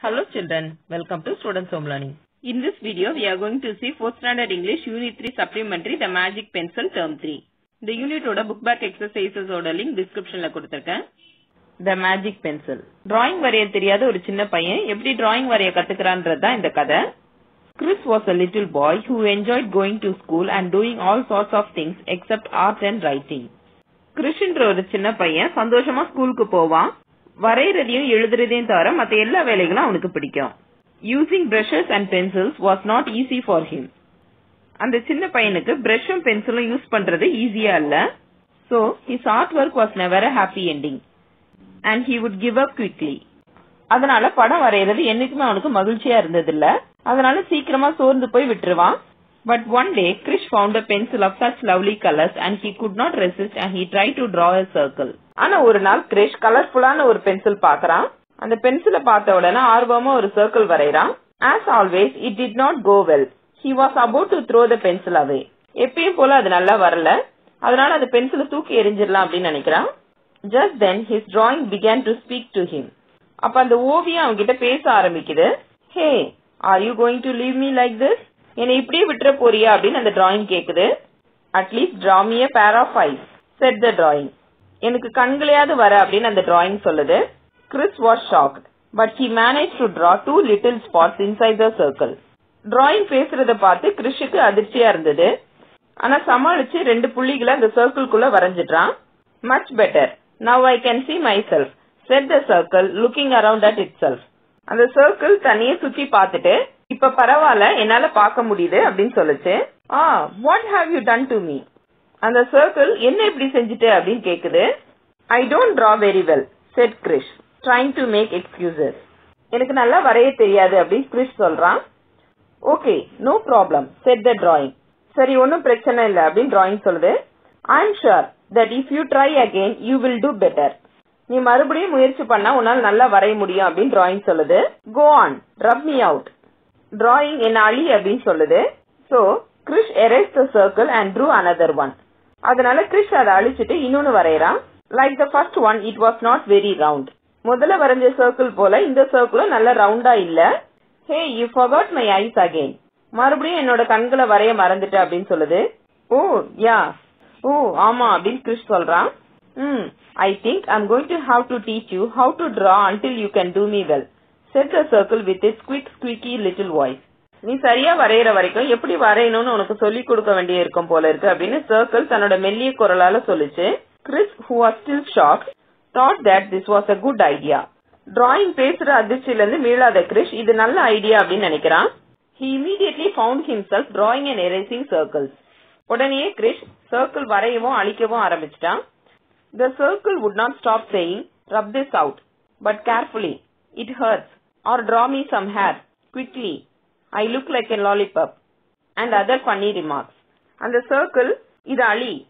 Hello children, welcome to Students Home Learning. In this video, we are going to see 4th standard English Unit 3 Supplementary The Magic Pencil Term 3. இந்த யூனிட்டோட book back exercises ஓட link டிஸ்கிரிப்ஷன்ல கொடுத்திருக்கேன் த magic pencil drawing வரைய தெரியாத ஒரு சின்ன பையன் எப்படி டிராயிங் வரைய கத்துக்கிறான்றது தான் இந்த கதை Krish was a little boy who enjoyed going to school and doing all sorts of things except art and writing. கிறிஷ்ன்ற ஒரு சின்ன பையன் சந்தோஷமா ஸ்கூலுக்கு போவான் வரைகிறதையும் எழுதுறதையும் தவிர மத்த எல்லா வேலைகளும் அவனுக்கு பிடிக்கும். Using brushes and pencils was not easy for him அந்த சின்ன பையனுக்கு பிரஷும் பென்சிலும் யூஸ் பண்றது ஈஸியா இல்ல. So his art work was never a happy ending and he would give up quickly அதனால படம் வரைகிறது என்னைக்குமே அவனுக்கு மகிழ்ச்சியா இருந்தது இல்ல அதனால சீக்கிரமா சோர்ந்து போய் விட்டுருவான். But one day Krish found a pencil of such lovely colors and he could not resist and he try to draw a circle ஆனா ஒரு நாள் கிரிஷ் கலர்ஃபுல்லான ஒரு பென்சில் பாக்குறான் அந்த பென்சிலை பார்த்த உடனே ஆர்வமா ஒரு circle வரைறான் as always it did not go well he was about to throw the pencil away எப்பயும் போல அது நல்லா வரல. அதனால அந்த பென்சிலை தூக்கி எரிஞ்சிடலாம் அப்படின்னு நினைக்கிறான். Just then his drawing began to speak to him அப்ப அந்த ஓவியம் அவன்கிட்ட பேச ஆரம்பிக்குது. Hey are you going to leave me like this என்னை இப்படியே விட்டுற போறியா அப்படின்னு அந்த டிராயிங் கேக்குது. At least draw me a pair of eyes. Said எனக்கு கண்களையாவது வர அப்படின்னு அந்த டிராயிங் சொல்லுது. Krish was shocked but he manage to draw two little spots inside the circle drawing பேசுறத பார்த்து கிறிஷுக்கு அதிர்ச்சியா இருந்தது. ஆனா சமாளிச்சு ரெண்டு புள்ளிகளை அந்த சர்க்கிள்குள்ள வரைஞ்சிட்டான். Much better now I can see myself said the circle looking around at itself அந்த சர்க்கிள் தனியே சுத்தி பார்த்துட்டு இப்ப பரவாயில்ல என்னால பார்க்க முடியுது அப்படின்னு சொல்லுச்சு. ஆ what have you done to me அந்த சர்க்கிள் என்ன இப்படி செஞ்சுட்டு அப்படின்னு கேக்குது. I don't draw very well said Krish trying to make excuses எனக்கு நல்லா வரைய தெரியாது அப்படின்னு கிரிஷ் சொல்றான். Okay no problem said the drawing சரி ஒன்னும் பிரச்சனை இல்லை அப்படின்னு டிராயிங் சொல்லுது. I am sure that if you try again you will do better நீ மறுபடியும் முயற்சி பண்ணா உன்னால நல்லா வரைய முடியும் அப்படின்னு டிராயிங் சொல்லுது. Go on rub me out drawing என்ன அழி அப்படின்னு சொல்லுது. So Krish erase the circle and drew another one அதனால கிரிஷ் அதை அழிச்சிட்டு இன்னொன்னு வரையறான். Like the first one it was not very round முதல்ல வரைஞ்ச சர்க்கிள் போல இந்த சர்க்கிளும் நல்ல ரவுண்டா இல்ல. Hey you forgot my eyes again மறுபடியும் என்னோட கண்களை வரைய மறந்துட்டு அப்படின்னு சொல்லுது. ஓ யா ஓ ஆமா அப்படின்னு கிரிஷ் சொல்றான். ம் I think I'm going to have to teach you how to draw until you can do me well said the circle with it squeak squeaky little voice நீ சரியா வரைகிற வரைக்கும் எப்படி வரையணும்னு உனக்கு சொல்லி கொடுக்க வேண்டிய இருக்கும் போல இருக்கு அப்படின்னு சர்க்கிள் தன்னோட மெல்லிய குரலால சொல்லிச்சு. Krish who are still shock thought that this was a good idea drawing பேசுற அதிர்ச்சியில இருந்து மீளாத கிரிஷ் இது நல்ல ஐடியா அப்படின்னு நினைக்கிறான். He immediately found himself drawing and erasing circles உடனே கிரிஷ் சர்க்கிள் வரையவும் அழிக்கவும் ஆரம்பிச்சிட்டான். The circle would not stop saying rub this out but carefully it hurts or draw me some hair, quickly, I look like a lollipop, and other funny remarks. அந்த circle இது அழி.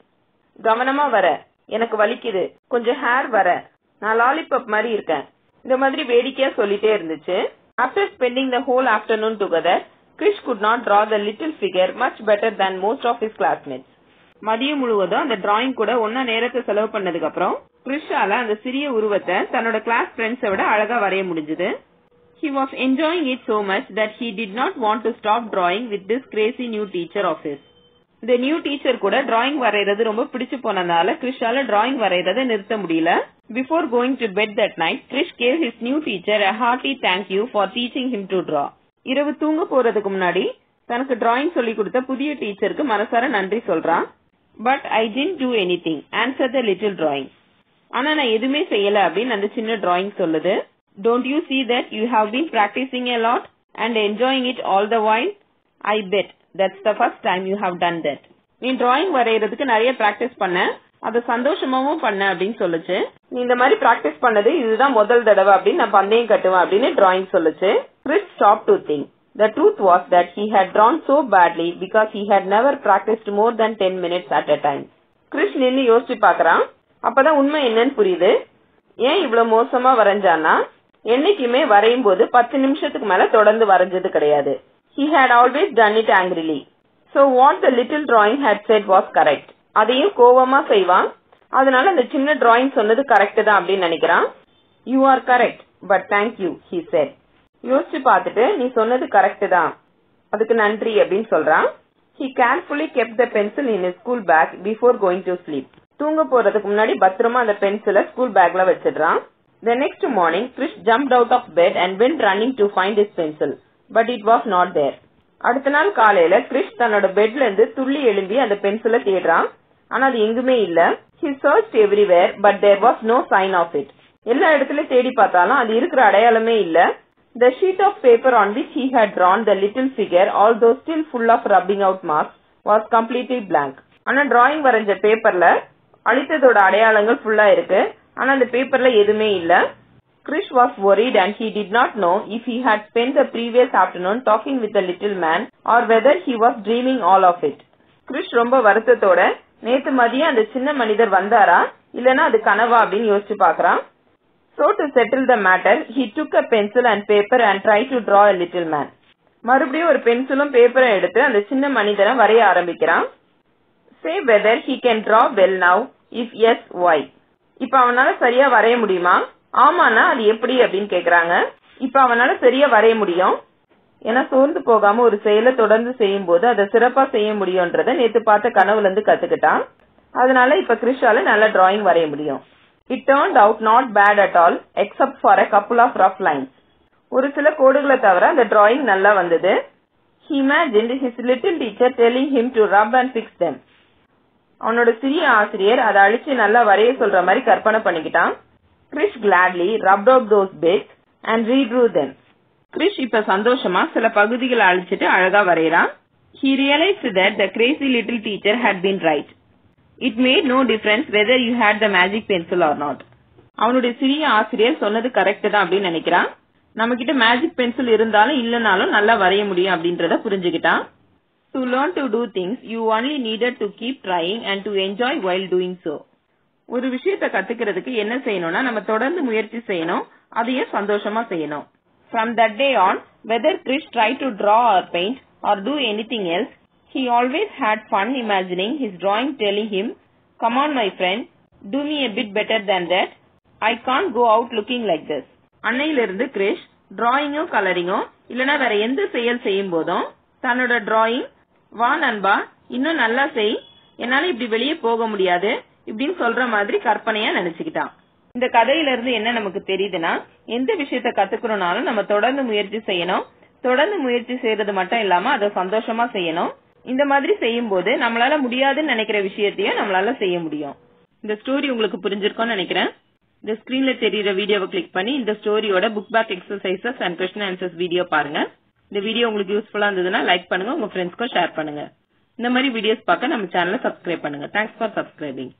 கவனமா வர. எனக்கு வலிக்குது. கொஞ்சம் ஹேர் வர. நான் லாலிபப் மாதிரி இருக்கேன். இந்த மாதிரி வேடிக்கையா சொல்லிட்டே இருந்துச்சு. After spending the whole afternoon together Krish could not draw the little figure much better than most of his classmates மதியம் முழுவதும் அந்த டிராயிங் கூட ஒன்னா நேரத்தை செலவு பண்ணதுக்கு அப்புறம் கிரிஷால அந்த சிறிய உருவத்தை தன்னோட கிளாஸ் ஃப்ரெண்ட்ஸை விட அழகா வரைய முடிஞ்சது. He was enjoying it so much that he did not want to stop drawing with this crazy new teacher of his. இந்த நியூ டீச்சர் கூட டிராயிங் வரைகிறது ரொம்ப பிடிச்சு போனதால கிரிஷால டிராயிங் வரைகிறத நிறுத்த முடியல. Before going to bed that night Krish gave his new teacher a hearty thank you for teaching him to draw. இரவு தூங்க போறதுக்கு முன்னாடி தனக்கு டிராயிங் சொல்லி கொடுத்த புதிய டீச்சருக்கு மனசார நன்றி சொல்றான். But I didn't do anything answered the little drawing ஆனா நான் எதுவுமே செய்யல அப்படின்னு அந்த சின்ன டிராயிங் சொல்லுது. Don't you see that you have been practicing a lot and enjoying it all the while? I bet that's the first time you have done that. நீ drawing வரைகிறதுக்கு நிறைய பிராக்டிஸ் பண்ண அதை சந்தோஷமாவும் பண்ண அப்படின்னு சொல்லுச்சு நீ இந்த மாதிரி பிராக்டிஸ் பண்ணது இதுதான் முதல் தடவை அப்படின்னு நான் பந்தயம் கட்டுவேன் அப்படின்னு டிராயிங் சொல்லுச்சு Krish stop to think the truth was that he had drawn so badly because he had never practised more than ten minutes at a time Krish நின்று யோசிச்சு பாக்குறான் அப்பதான் உண்மை என்னன்னு புரியுது ஏன் இவ்வளவு மோசமா வரைஞ்சானா என்னைக்குமே வரையும் போது பத்து நிமிஷத்துக்கு மேல தொடர்ந்து வரைஞ்சது கிடையாது. He had always done it angrily so what the little drawing had said was correct அதையும் கோவமா செய்வான். அதனால அந்த சின்ன டிராயிங் சொன்னது கரெக்ட் தான் அப்படின்னு நினைக்கிறான். You are correct but thank you said யோசிச்சு பார்த்துட்டு நீ சொன்னது கரெக்ட் தான். அதுக்கு நன்றி அப்படின்னு சொல்றான். He carefully kept the pencil in school bag before going to sleep தூங்க போறதுக்கு முன்னாடி பத்திரமா அந்த பென்சிலை ஸ்கூல் பேக்ல வச்சிடுறான். The next morning, Krish jumped out of bed and went running to find his pencil, but it was not there. அடுத்த நாள் காலையில கிரிஷ் தன்னோட பெட்ல இருந்து துள்ளி எழும்பி அந்த பென்சிலை தேடுறான் ஆனா அது எங்குமே இல்ல he search everywhere but there was no sign of it எல்லா இடத்துலயும் தேடி பார்த்தாலும் அது இருக்கிற அடையாளமே இல்ல the sheet of paper on which he had drawn the little figure although still full of rubbing out marks was completely blank ஆனா drawing வரைஞ்ச பேப்பர்ல அழித்ததோட அடையாளங்கள் ஃபுல்லா இருக்கு ஆனா அந்த பேப்பர்ல எதுவுமே இல்ல Krish was worried and he did not know if he had spent the previous afternoon talking with the little man or whether he was dreaming all of it. Krish ரொம்ப வருத்தத்தோட நேத்து மதியம் அந்த சின்ன மனிதர் வந்தாரா இல்லனா அது கனவா அப்படின்னு யோசிச்சு பாக்குறான் So to settle the matter, he took a pencil and paper and tried to draw a little man. மறுபடியும் ஒரு பென்சிலும் பேப்பரும் எடுத்து அந்த சின்ன மனிதனை வரைய ஆரம்பிக்கிறான் say whether he can draw well now if yes why இப்ப அவனால சரியா வரைய முடியுமா? ஆமாண்ணா அது எப்படி அப்படின்னு கேக்குறாங்க. இப்ப அவனால சரியா வரைய முடியும். ஏன்னா சோர்ந்து போகாம ஒரு செயலை தொடர்ந்து செய்யும் போது அதை சிறப்பா செய்ய முடியும்ன்றத நேத்து பார்த்த கனவுல இருந்து கத்துக்கிட்டான். அதனால இப்ப கிறிஷால நல்ல டிராயிங் வரைய முடியும். It turned out not bad at all except for a couple of rough lines ஒரு சில கோடுகளை தவிர அந்த டிராயிங் நல்லா வந்தது. Imagine his little teacher telling him to rub and fix them அவனோட சிறிய ஆசிரியர் அதை அழிச்சு நல்லா வரைய சொல்ற மாதிரி கற்பனை பண்ணிக்கிட்டான். Krish gladly rubbed out those bits and redrew then Krish இப்ப சந்தோஷமா சில பகுதிகளை அழிச்சிட்டு அழகா வரையறான் he realise that the crazy little teacher had been right it made no difference whether you had the magic pencil or not அவனுடைய சிறிய ஆசிரியர் சொன்னது கரெக்ட் தான் அப்படின்னு நினைக்கிறான். நம்ம கிட்ட மேஜிக் பென்சில் இருந்தாலும் இல்லனாலும் நல்லா வரைய முடியும் அப்படின்றத புரிஞ்சுக்கிட்டான். To learn to do things you only needed to keep trying and to enjoy while doing so ஒரு விஷயத்தை கத்துக்கிறதுக்கு என்ன செய்யணும்னா நம்ம தொடர்ந்து முயற்சி செய்யணும் அதையே சந்தோஷமா செய்யணும். From that day on whether Krish try to draw or paint or do anything else he always had fun imagining his drawing telling him come on my friend do me bit better better that I I can't go out looking like அன்னையிலிருந்து கிரிஷ் டிராயிங்கோ கலரிங்கோ இல்லனா வேற எந்த செயல் செய்யும் போதும் தன்னோட drawing வா நண்பா இன்னும் நல்லா செய். என்னால இப்படி வெளியே போக முடியாது. இப்படின்னு சொல்ற மாதிரி கற்பனையா நினைச்சுக்கிட்டான். இந்த கதையில இருந்து என்ன நமக்கு தெரியுதுன்னா எந்த விஷயத்த கத்துக்கணும்னாலும் நம்ம தொடர்ந்து முயற்சி செய்யணும். தொடர்ந்து முயற்சி செய்யறது மட்டும் இல்லாம அதை சந்தோஷமா செய்யணும். இந்த மாதிரி செய்யும் போது நம்மளால முடியாதுன்னு நினைக்கிற விஷயத்தையும் நம்மளால செய்ய முடியும். இந்த ஸ்டோரி உங்களுக்கு புரிஞ்சிருக்கும்னு நினைக்கிறேன். இந்த ஸ்கிரீன்ல தெரியுற வீடியோவை கிளிக் பண்ணி இந்த ஸ்டோரியோட book back exercises and question answers video பாருங்க. இந்த வீடியோ உங்களுக்கு யூஸ்ஃபுல்லா இருந்ததுன்னா லைக் பண்ணுங்க உங்க ஃப்ரெண்ட்ஸ்க்கும் ஷேர் பண்ணுங்க. இந்த மாதிரி வீடியோஸ் பார்க்க நம்ம சேனலை சப்ஸ்கிரைப் பண்ணுங்க. Thanks for subscribing